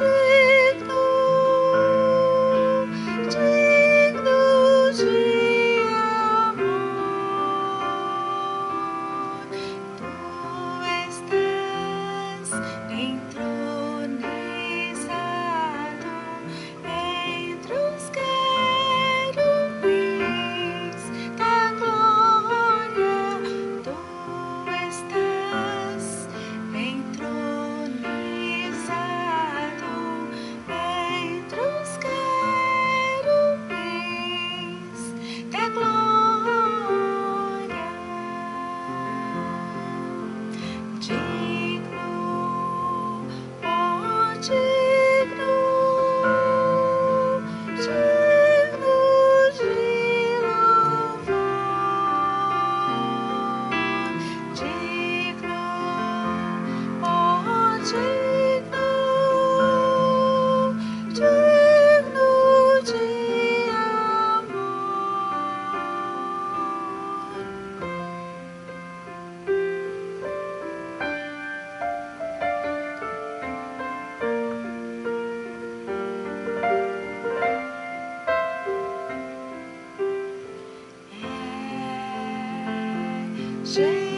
oh Digno. change.